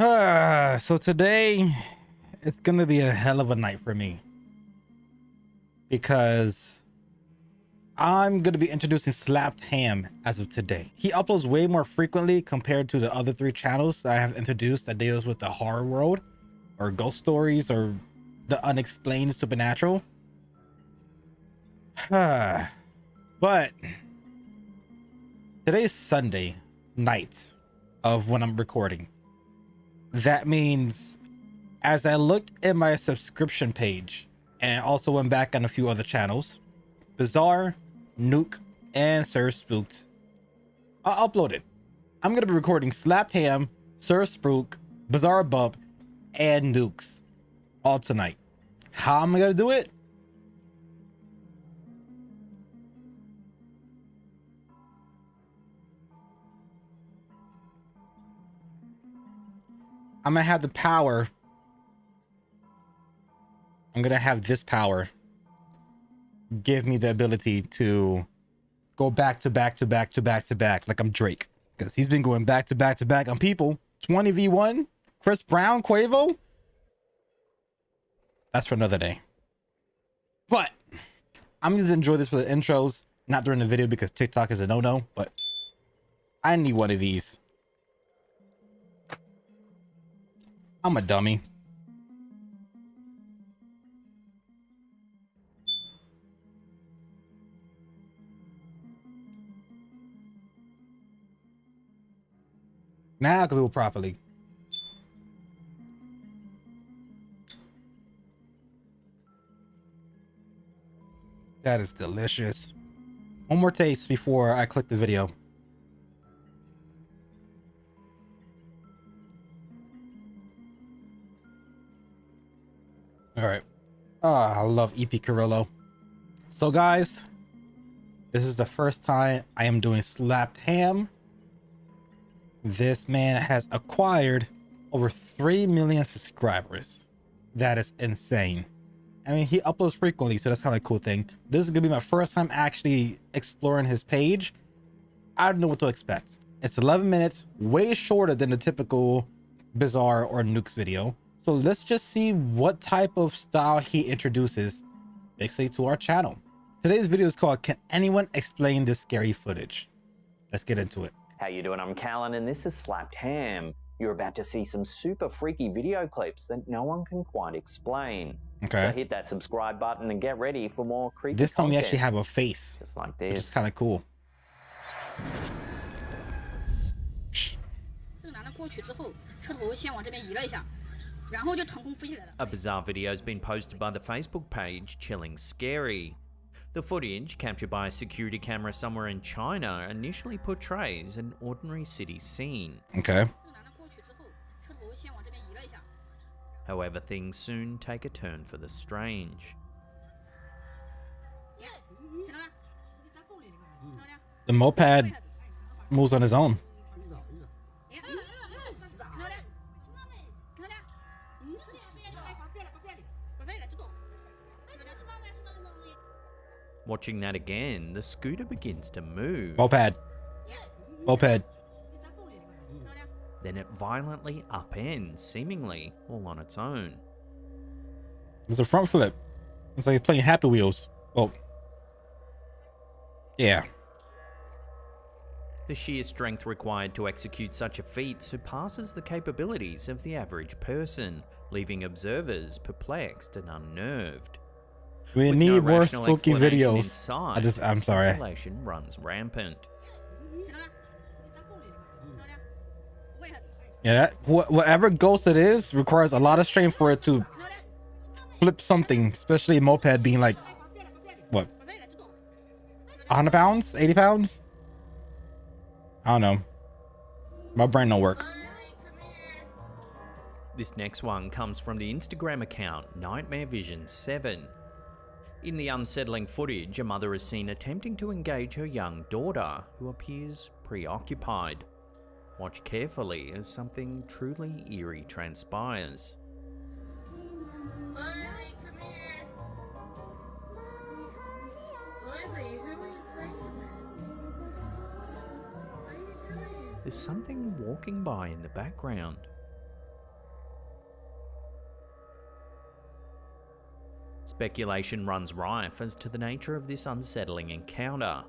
Uh, so today, it's gonna be a hell of a night for me because I'm gonna be introducing Slapped Ham as of today. He uploads way more frequently compared to the other three channels I have introduced that deals with the horror world, or ghost stories, or the unexplained supernatural. but today's Sunday night of when I'm recording that means as I looked at my subscription page and also went back on a few other channels, Bizarre, Nuke, and Sir Spooked, I uploaded. I'm going to be recording Slapped Ham, Sir Spook, Bizarre Bub, and Nukes all tonight. How am I going to do it? I'm gonna have the power. I'm gonna have this power give me the ability to go back to back to back to back to back like I'm Drake. Because he's been going back to back to back on people. 20v1, Chris Brown, Quavo. That's for another day. But I'm to enjoy this for the intros, not during the video because TikTok is a no-no, but I need one of these. I'm a dummy. Now glue properly. That is delicious. One more taste before I click the video. All right. Oh, I love EP Carrillo. So guys, this is the first time I am doing slapped ham. This man has acquired over 3 million subscribers. That is insane. I mean, he uploads frequently, so that's kind of a cool thing. This is going to be my first time actually exploring his page. I don't know what to expect. It's 11 minutes, way shorter than the typical Bizarre or Nukes video. So let's just see what type of style he introduces basically to our channel. Today's video is called Can Anyone Explain This Scary Footage? Let's get into it. How you doing? I'm Callan and this is Slapped Ham. You're about to see some super freaky video clips that no one can quite explain. Okay. So hit that subscribe button and get ready for more creepy This time we content. actually have a face, Just like which is this. kind of cool. 这个男的过去之后，车头先往这边移了一下， a bizarre video has been posted by the Facebook page Chilling Scary. The footage, captured by a security camera somewhere in China, initially portrays an ordinary city scene. Okay. However, things soon take a turn for the strange. The moped moves on his own. Watching that again, the scooter begins to move. Moped. Moped. Then it violently upends, seemingly all on its own. There's a front flip. It's like you're playing Happy Wheels. Well, yeah. The sheer strength required to execute such a feat surpasses the capabilities of the average person, leaving observers perplexed and unnerved. We need no more spooky videos. Inside, I just, I'm sorry. runs rampant. Yeah, that, wh whatever ghost it is requires a lot of strain for it to flip something, especially a moped being like, what, 100 pounds, 80 pounds? I don't know. My brain don't work. This next one comes from the Instagram account Nightmare Vision 7. In the unsettling footage, a mother is seen attempting to engage her young daughter, who appears preoccupied. Watch carefully as something truly eerie transpires. Lily, come here. Lily, who are you playing with? What are you doing? There's something walking by in the background. Speculation runs rife as to the nature of this unsettling encounter.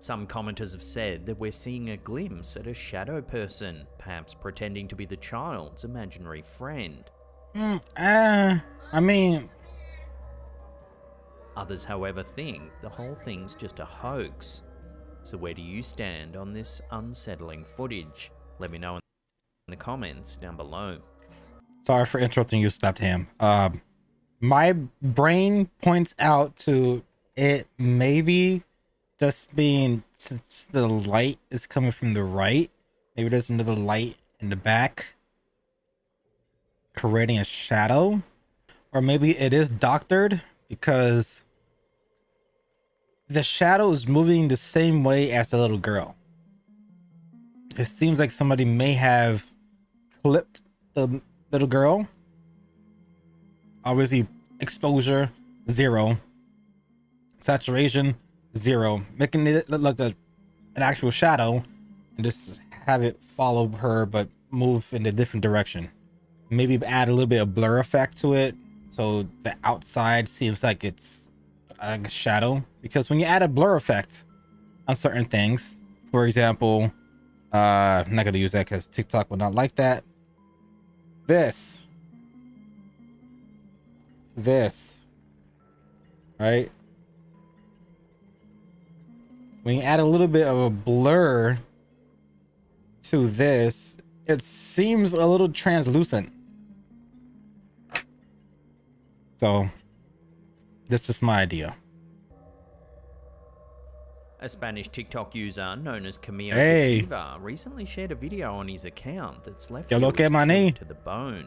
Some commenters have said that we're seeing a glimpse at a shadow person, perhaps pretending to be the child's imaginary friend. Mm, uh, I mean, Others, however, think the whole thing's just a hoax. So, where do you stand on this unsettling footage? Let me know in the comments down below. sorry for interrupting you, Slapped Ham. Um, my brain points out to it maybe just being since the light is coming from the right, maybe there's another light in the back creating a shadow, or maybe it is doctored because the shadow is moving the same way as the little girl. It seems like somebody may have clipped the little girl. Obviously, exposure zero, saturation zero, making it look like a, an actual shadow, and just have it follow her but move in a different direction. Maybe add a little bit of blur effect to it, so the outside seems like it's a shadow. Because when you add a blur effect on certain things, for example, uh, I'm not gonna use that because TikTok will not like that this this right when you add a little bit of a blur to this it seems a little translucent so that's just my idea A Spanish TikTok user known as Camilo Hey. Recently shared a video on his account that's left Yo lo que viewers maní. chilled to the bone.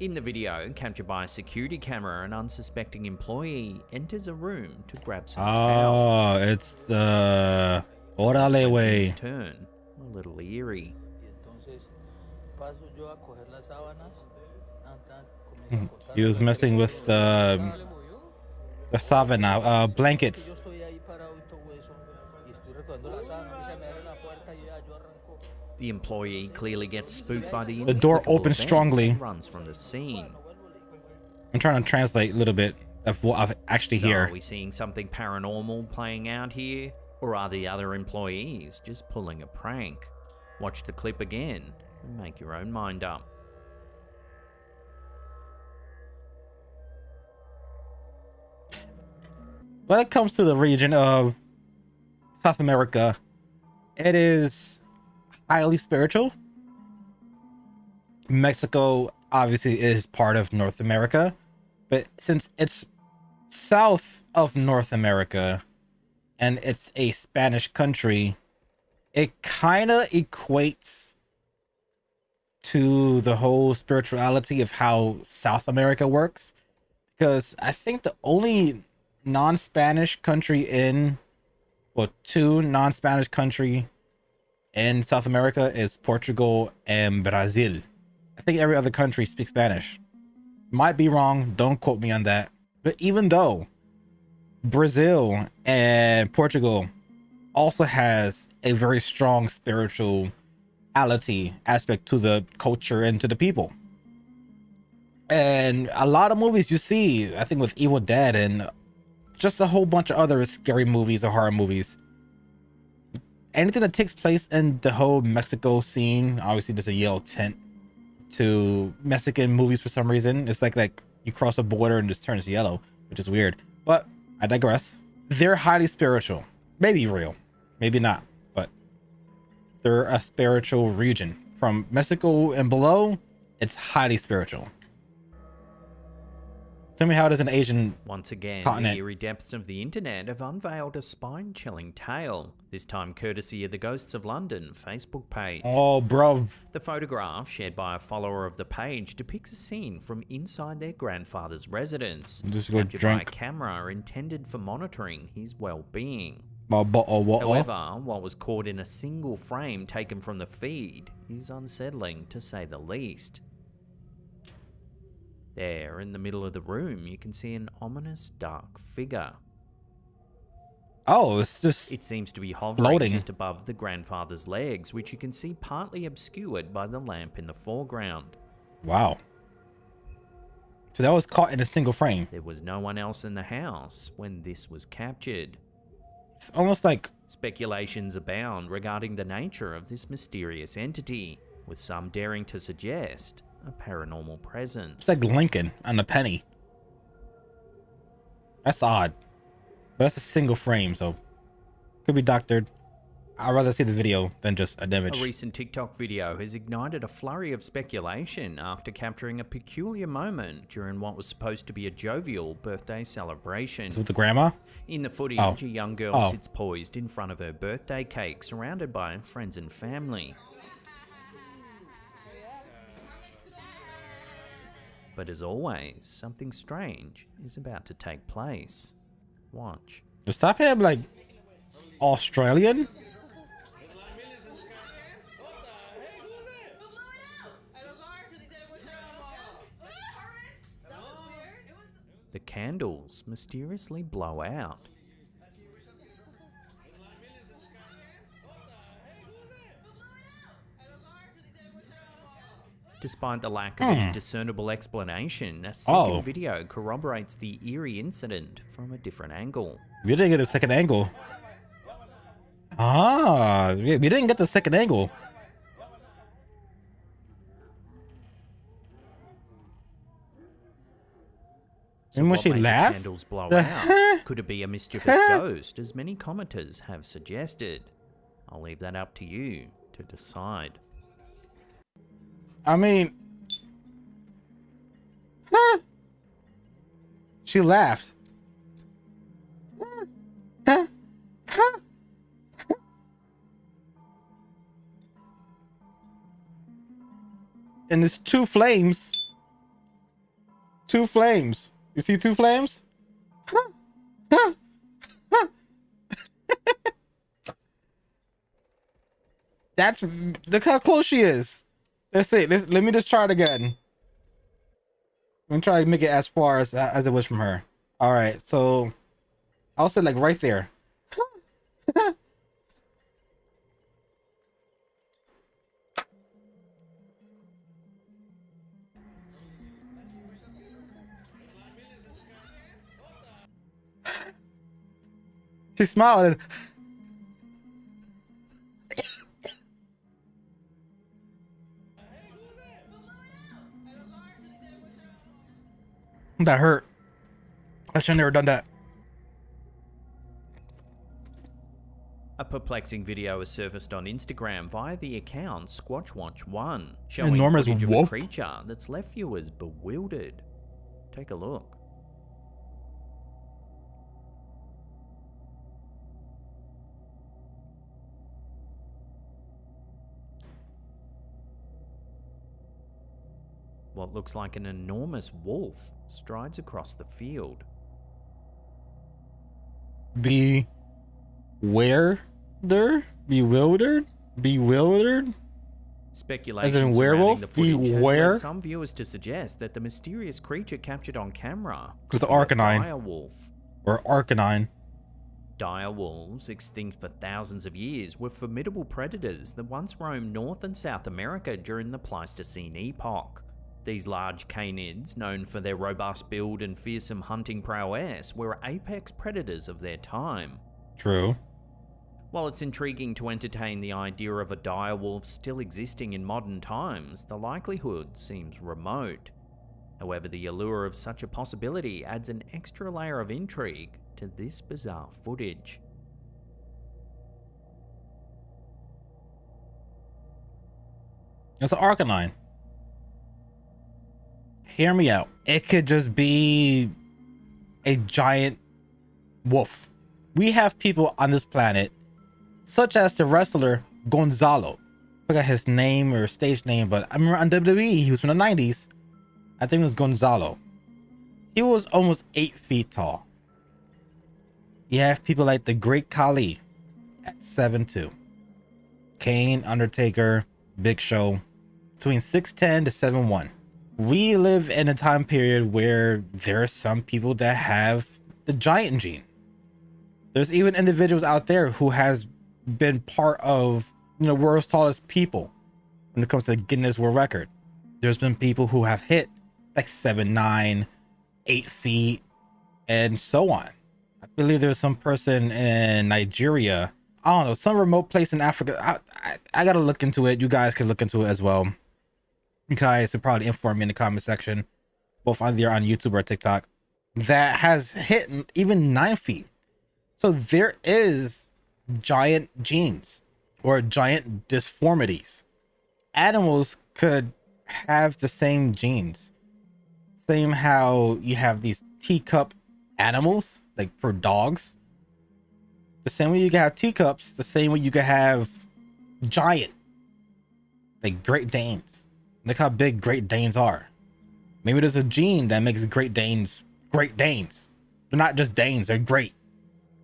In the video, captured by a security camera, an unsuspecting employee enters a room to grab some towels. oh it's the orale way turn, a little eerie. Y entonces paso yo a coger las sábanas. ah, tan, comienzo a he was messing with the the savana uh blankets The employee clearly gets spooked by the The door opens strongly. runs from the scene. i'm trying to translate a little bit of what i've actually So hear are we seeing something paranormal playing out here? Or are the other employees just pulling a prank? Watch the clip again and make your own mind up. when it comes to the region of South America, it is highly spiritual. Mexico obviously is part of North America, but since it's south of North America and it's a Spanish country, it kind of equates to the whole spirituality of how South America works. Because I think the only non-Spanish country in well two non-Spanish country in South America is Portugal and Brazil. I think every other country speaks Spanish. Might be wrong, don't quote me on that. But even though Brazil and Portugal also has a very strong spirituality aspect to the culture and to the people and a lot of movies you see i think with evil dead and just a whole bunch of other scary movies or horror movies anything that takes place in the whole mexico scene obviously there's a yellow tint to mexican movies for some reason. It's like like you cross a border and just turns yellow which is weird. But i digress. They're highly spiritual. Maybe real maybe not but they're a spiritual region. From mexico and below it's highly spiritual Tell me how it is an Asian. Once again, Continent. the eerie depths of the internet have unveiled a spine chilling tale, this time courtesy of the Ghosts of London Facebook page. Oh, bro. The photograph, shared by a follower of the page, depicts a scene from inside their grandfather's residence, Just captured by a camera intended for monitoring his well-being. However, what was caught in a single frame taken from the feed is unsettling to say the least. There, in the middle of the room, you can see an ominous dark figure. Oh, it's just. It seems to be hovering Floating. just above the grandfather's legs, which you can see partly obscured by the lamp in the foreground. Wow. So that was caught in a single frame. There was no one else in the house when this was captured. It's almost like Speculations abound regarding the nature of this mysterious entity, with some daring to suggest a paranormal presence. it's like Lincoln on a penny. That's odd. But that's a single frame, so could be doctored. I'd rather see the video than just an A image. A recent TikTok video has ignited a flurry of speculation after capturing a peculiar moment during what was supposed to be a jovial birthday celebration. With the grandma. In the footage, Oh. a young girl Oh. sits poised in front of her birthday cake, surrounded by friends and family. But as always, something strange is about to take place. Watch. Stop him like Australian. The candles mysteriously blow out. Despite the lack of any discernible explanation, a second Oh. video corroborates the eerie incident from a different angle. We didn't get a second angle. Ah, we, didn't get the second angle. And when she laughed? candles blow out? Could it be a mischievous ghost, as many commenters have suggested? I'll leave that up to you to decide. I mean, huh? She laughed. Huh? Huh? And it's two flames. Two flames. You see two flames? That's look how close she is. Let's see. Let's, let me just try it again. Let me try to make it as far as as it was from her. All right, so I'll say like right there. she smiled that hurt. I should have never done that. A perplexing video was surfaced on Instagram via the account SquatchWatch1, showing Enormous footage of a creature that's left viewers bewildered. Take a look. What looks like an enormous wolf strides across the field. Be where there? Bewildered? Bewildered? Speculation As in werewolf? the footage has Beware? led some viewers to suggest that the mysterious creature captured on camera Was could be a Arcanine. dire wolf. Or Arcanine? Dire wolves, extinct for thousands of years, were formidable predators that once roamed North and South America during the Pleistocene epoch. These large canids, known for their robust build and fearsome hunting prowess, were apex predators of their time. True. While it's intriguing to entertain the idea of a dire wolf still existing in modern times, the likelihood seems remote. However, the allure of such a possibility adds an extra layer of intrigue to this bizarre footage. It's an Arcanine. Hear me out. It could just be a giant wolf. We have people on this planet, such as the wrestler Gonzalo. I forgot his name or stage name, but I remember on WWE, he was from the 90s. I think it was Gonzalo. He was almost eight feet tall. You have people like the Great Khali at 7'2. Kane, Undertaker, Big Show, between 6'10 to 7'1. We live in a time period where there are some people that have the giant gene. There's even individuals out there who has been part of you know world's tallest people when it comes to the Guinness World Record. There's been people who have hit like seven, nine, eight feet, and so on. I believe there's some person in Nigeria. I don't know, some remote place in Africa. I, I, I gotta look into it. You guys can look into it as well. Guys could probably inform me in the comment section, both either on YouTube or TikTok, that has hit even nine feet. So there is giant genes or giant disformities. Animals could have the same genes. Same how you have these teacup animals, like for dogs. The same way you can have teacups, the same way you can have giant, like Great Danes. Look how big Great Danes are. Maybe there's a gene that makes Great Danes Great Danes. They're not just Danes, they're great.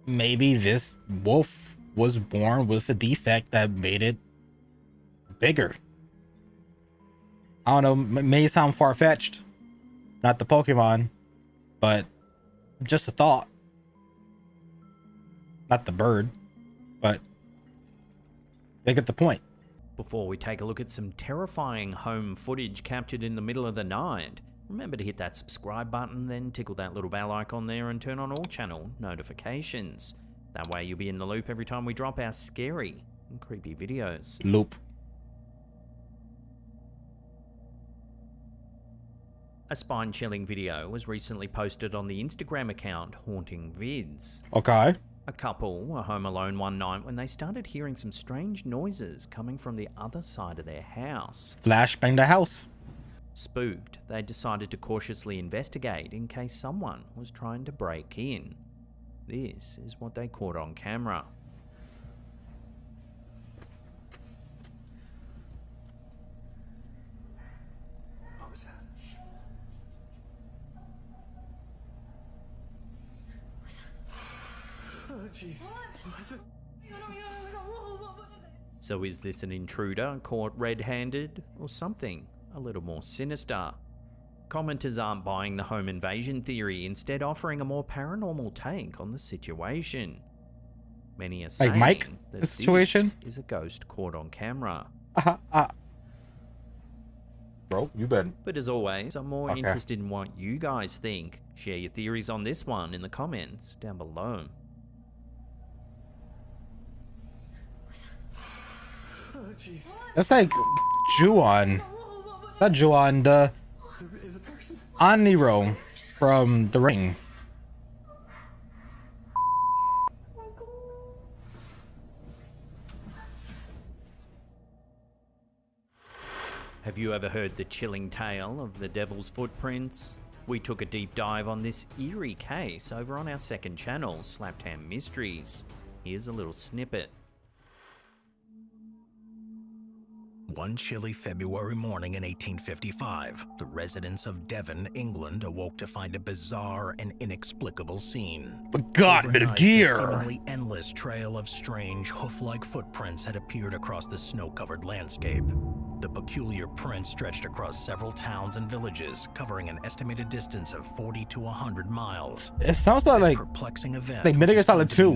Maybe this wolf was born with a defect that made it bigger. I don't know, may sound far fetched. Not the Pokemon, but just a thought. Not the bird, but they get the point. Before we take a look at some terrifying home footage captured in the middle of the night, remember to hit that subscribe button, then tickle that little bell icon there and turn on all channel notifications. That way you'll be in the loop every time we drop our scary and creepy videos. Loop. A spine chilling video was recently posted on the Instagram account Haunting Vids. Okay. A couple were home alone one night when they started hearing some strange noises coming from the other side of their house. Flash bang the house. Spooked, they decided to cautiously investigate in case someone was trying to break in. This is what they caught on camera. Jeez. So is this an intruder caught red-handed or something a little more sinister? Commenters aren't buying the home invasion theory, instead offering a more paranormal take on the situation. Many are saying Like Mike, that the situation? this is a ghost caught on camera. Uh, uh. Bro, you bet. But as always, I'm more Okay. interested in what you guys think. Share your theories on this one in the comments down below. Oh, jeez. That's like Juon. Not Juon, the Is? Aniro from The Ring. Have you ever heard the chilling tale of the devil's footprints? We took a deep dive on this eerie case over on our second channel, Slapped Ham Mysteries. Here's a little snippet. One chilly February morning in 1855, the residents of Devon, England, awoke to find a bizarre and inexplicable scene. But God, bit of gear. A seemingly endless trail of strange hoof-like footprints had appeared across the snow-covered landscape. The peculiar print stretched across several towns and villages, covering an estimated distance of 40 to 100 miles. It sounds like, This like perplexing event, like which Metal Gear Solid 2,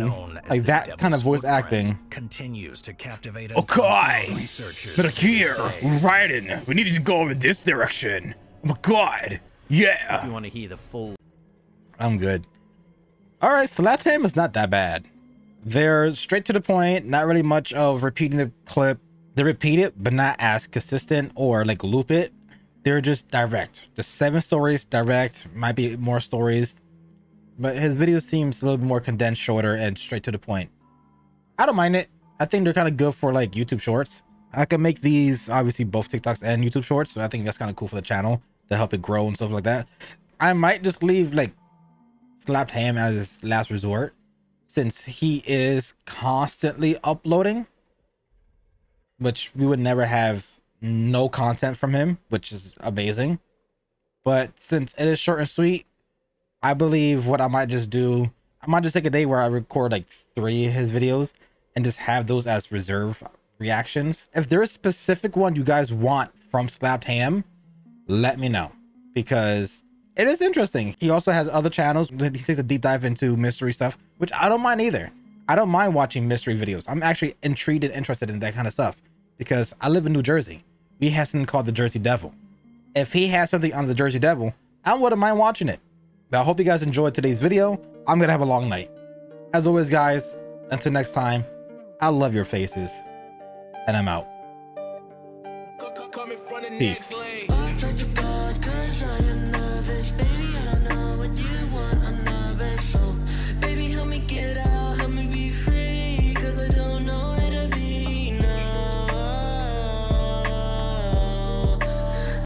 like that kind of voice acting. continues to captivate and Okay, researchers Metal to this Gear, day. Raiden, we need to go over this direction. Oh my God, Yeah. If you want to hear the full I'm good. All right, Slapped Ham is not that bad. They're straight to the point, not really much of repeating the clip. They repeat it, but not as consistent or like loop it. They're just direct. The seven stories direct, might be more stories, but his video seems a little more condensed, shorter, and straight to the point. I don't mind it. I think they're kind of good for like YouTube shorts. I can make these obviously both TikToks and YouTube shorts, so I think that's kind of cool for the channel to help it grow and stuff like that. I might just leave like slapped ham as his last resort since he is constantly uploading which we would never have no content from him which is amazing but since it is short and sweet i believe what i might just do i might just take a day where i record like three of his videos and just have those as reserve reactions if there's a specific one you guys want from slapped ham let me know because it is interesting. He also has other channels he takes a deep dive into mystery stuff, which I don't mind either. I don't mind watching mystery videos. I'm actually intrigued and interested in that kind of stuff because I live in New Jersey. We have something called the Jersey Devil. if he has something on the Jersey Devil, I wouldn't mind watching it. But I hope you guys enjoyed today's video. I'm gonna have a long night. As always, guys, until next time, I love your faces, and I'm out. Peace.